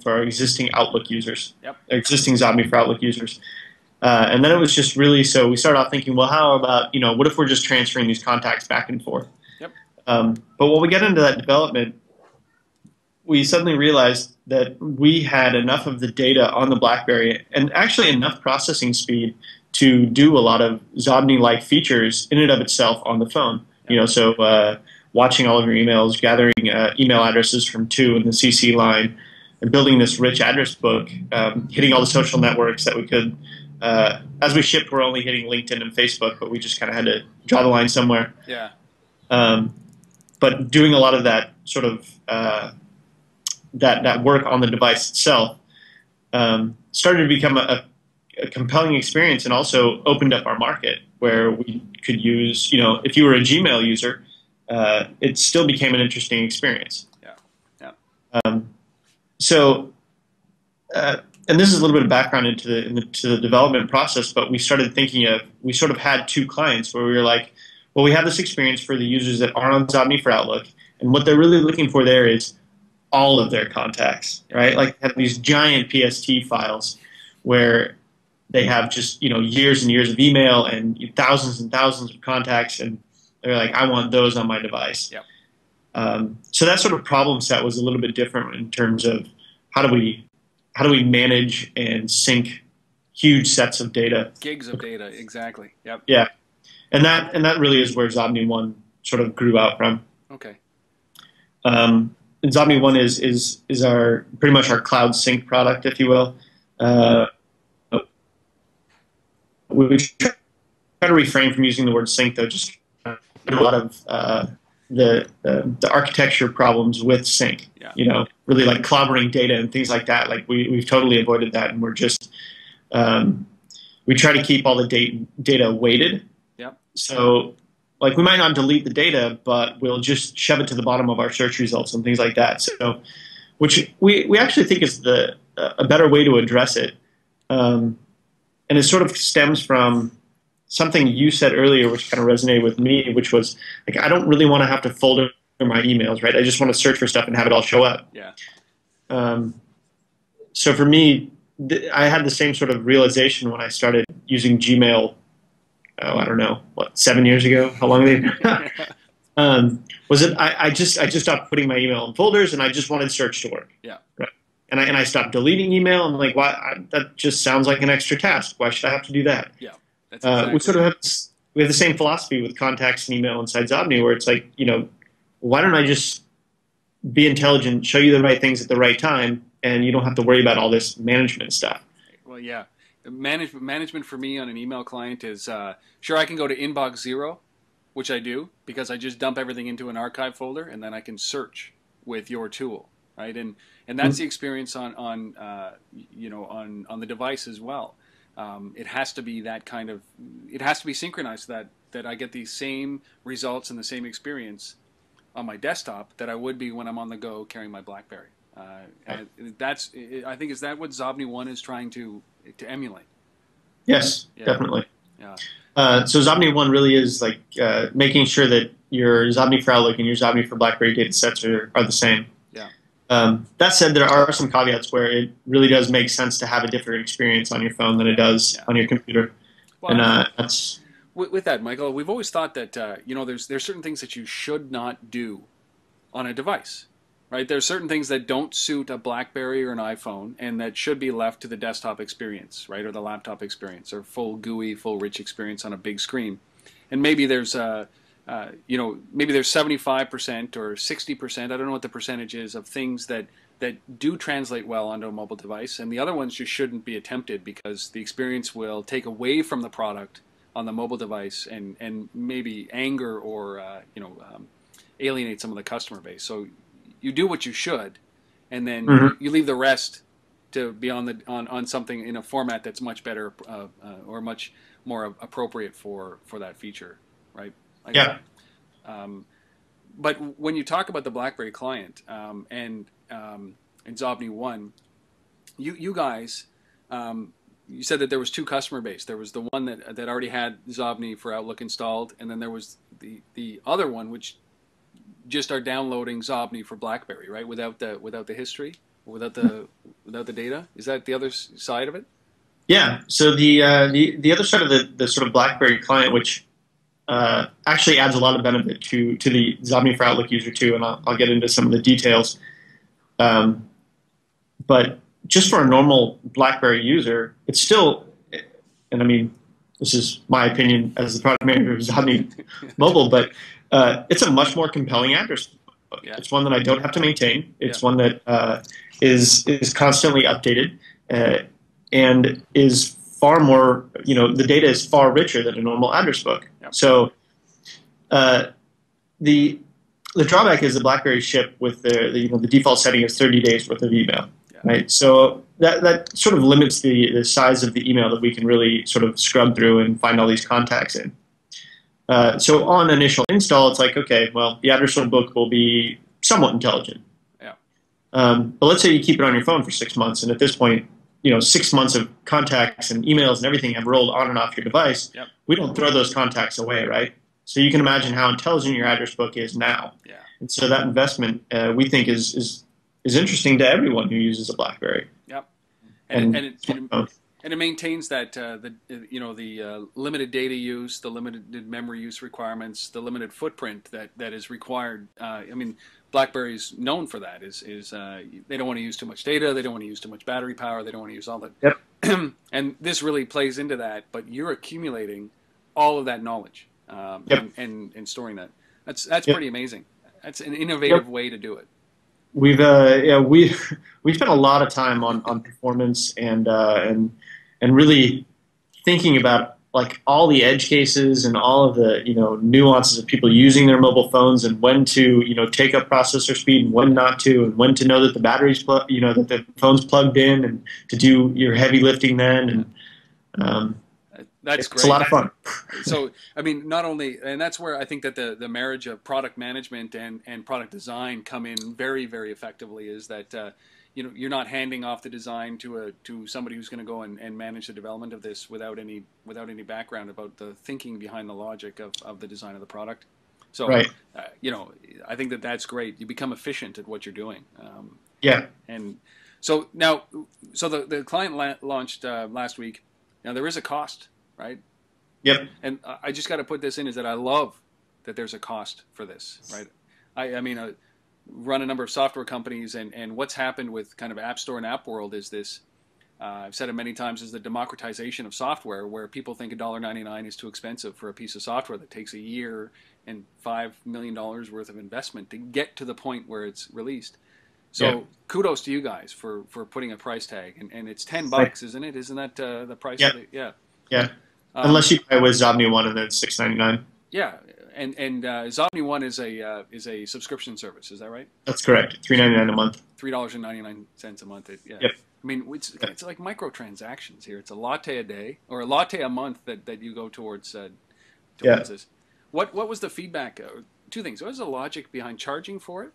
for our existing Outlook users, Yep. existing Xobni for Outlook users. Uh, and then it was just really so we started off thinking, well, how about you know, what if we're just transferring these contacts back and forth? Yep. Um, but when we get into that development, we suddenly realized that we had enough of the data on the BlackBerry and actually enough processing speed to do a lot of Xobni-like features in and of itself on the phone. You know, so uh, watching all of your emails, gathering uh, email addresses from to in the CC line, building this rich address book, um, hitting all the social networks that we could. Uh, as we shipped, we're only hitting LinkedIn and Facebook, but we just kind of had to draw the line somewhere. Yeah. Um, but doing a lot of that sort of uh, that that work on the device itself um, started to become a, a, compelling experience, and also opened up our market where we could use. You know, if you were a Gmail user, uh, it still became an interesting experience. Yeah. Yeah. Um, so, uh, and this is a little bit of background into the, into the development process, but we started thinking of we sort of had two clients where we were like, well, we have this experience for the users that aren't on Xobni for Outlook, and what they're really looking for there is all of their contacts, right? Like have these giant PST files where they have just you know years and years of email and thousands and thousands of contacts, and they're like, I want those on my device. Um, so that sort of problem set was a little bit different in terms of how do we how do we manage and sync huge sets of data, gigs of data, exactly. Yep. Yeah, and that and that really is where Xobni One sort of grew out from. Okay. Um, and Xobni One is is is our pretty much our cloud sync product, if you will. Uh, we try to refrain from using the word sync, though. Just a lot of uh, the, the the architecture problems with sync. Yeah. You know, really like clobbering data and things like that. Like we we've totally avoided that, and we're just um, we try to keep all the data data weighted. Yep. So like we might not delete the data, but we'll just shove it to the bottom of our search results and things like that. So, which we, we actually think is the a better way to address it, um, and it sort of stems from something you said earlier, which kind of resonated with me, which was like I don't really want to have to folder my emails, right? I just want to search for stuff and have it all show up. Yeah. Um, so for me, th- I had the same sort of realization when I started using Gmail oh, I don't know, what, seven years ago? How long they? um, was it? I, I, just I just stopped putting my email in folders, and I just wanted search to work. Yeah. Right. And I and I stopped deleting email. I'm like, why? I, that just sounds like an extra task. Why should I have to do that? Yeah. That's Uh, we sort of have we have the same philosophy with contacts and email inside Xobni, where it's like, you know, why don't I just be intelligent, show you the right things at the right time, and you don't have to worry about all this management stuff. Well, yeah. Management management for me on an email client is uh, sure I can go to inbox zero, which I do because I just dump everything into an archive folder and then I can search with your tool, right? And and that's the experience on on uh, you know on on the device as well. Um, it has to be that kind of it has to be synchronized that that I get the same results and the same experience on my desktop that I would be when I'm on the go carrying my BlackBerry. Uh, and that's I think is that what Xobni One is trying to to emulate. Yes, Yeah. definitely. Yeah. Uh, so Xobni One really is like uh, making sure that your Xobni for Outlook and your Xobni for BlackBerry data sets are, are the same. Um, that said, there are some caveats where it really does make sense to have a different experience on your phone than it does Yeah. on your computer, Well, and uh, that's with, with that, Michael, we've always thought that uh, you know there's there's certain things that you should not do on a device, right? There's certain things that don't suit a BlackBerry or an iPhone, and that should be left to the desktop experience, right, or the laptop experience, or full GUI, full rich experience on a big screen. And maybe there's uh, uh, you know maybe there's 75% or 60%. I don't know what the percentage is of things that that do translate well onto a mobile device, and the other ones just shouldn't be attempted because the experience will take away from the product on the mobile device and and maybe anger or uh, you know um, alienate some of the customer base. So you do what you should, and then Mhm. you leave the rest to be on the on, on something in a format that's much better uh, uh, or much more appropriate for for that feature, right? Like, Yeah. Um, but when you talk about the BlackBerry client um, and um, and Xobni One, you you guys. Um, you said that there was two customer base. There was the one that that already had Xobni for Outlook installed, and then there was the the other one which just are downloading Xobni for BlackBerry, right? Without the without the history. without the without the data. Is that the other side of it? Yeah. So the uh, the the other side of the, the sort of BlackBerry client, which uh, actually adds a lot of benefit to to the Xobni for Outlook user too, and I'll, I'll get into some of the details. Um, but just for a normal BlackBerry user, it's still, and I mean, this is my opinion as the product manager of Xobni Mobile, but uh, it's a much more compelling address. Yeah. It's one that I don't have to maintain. It's yeah. one that uh, is is constantly updated uh, and is far more. You know, the data is far richer than a normal address book. Yeah. So uh, the the drawback is the BlackBerry ship with the, the, you know the default setting is 30 days worth of email, yeah. right? So that that sort of limits the the size of the email that we can really sort of scrub through and find all these contacts in. Uh, so on initial install, it's like okay, well the address book will be somewhat intelligent. Yeah. Um, but let's say you keep it on your phone for six months, and at this point, you know six months of contacts and emails and everything have rolled on and off your device. Yep. We don't throw those contacts away, right? So you can imagine how intelligent your address book is now. Yeah. And so that investment uh, we think is, is is interesting to everyone who uses a BlackBerry. Yep. And, and, and, it, and, it, maintains that uh, the you know the uh, limited data use, the limited memory use requirements, the limited footprint that, that is required. Uh, I mean, BlackBerry's known for that. Is is uh, they don't want to use too much data, they don't want to use too much battery power, they don't want to use all that. Yep. and this really plays into that. But you're accumulating all of that knowledge um, yep. and, and, and storing that. That's that's yep. pretty amazing. That's an innovative yep. way to do it. We've uh, yeah we we spent a lot of time on, on performance and uh, and and really thinking about like all the edge cases and all of the you know nuances of people using their mobile phones and when to you know take up processor speed and when not to and when to know that the battery's pl- you know that the phone's plugged in and to do your heavy lifting then and um, that's it's great. a lot of fun. so, I mean, not only, and that's where I think that the, the marriage of product management and, and product design come in very, very effectively is that, uh, you know, you're not handing off the design to a, to somebody who's going to go and, and manage the development of this without any, without any background about the thinking behind the logic of, of the design of the product. So, right. uh, you know, I think that that's great. You become efficient at what you're doing. Um, yeah. And so now, so the, the client la- launched uh, last week. Now there is a cost right? Yep. And I just got to put this in is that I love that there's a cost for this, right? I, I mean, I run a number of software companies, and, and what's happened with kind of App Store and App World is this. Uh, I've said it many times: is the democratization of software, where people think $1.99 is too expensive for a piece of software that takes a year and five million dollars worth of investment to get to the point where it's released. So yeah. kudos to you guys for, for putting a price tag, and, and it's ten bucks, isn't it? Isn't that uh, the price? Yeah. The, yeah. Yeah. Um, Unless you buy with Xobni One and then six ninety nine. Yeah, and and uh, Xobni One is a uh, is a subscription service. Is that right? That's correct. Three ninety nine a month. Three dollars and ninety nine cents a month. It, yeah. Yep. I mean, it's, it's like microtransactions here. It's a latte a day or a latte a month that, that you go towards uh, towards yeah. this. What what was the feedback? Uh, two things. What was the logic behind charging for it?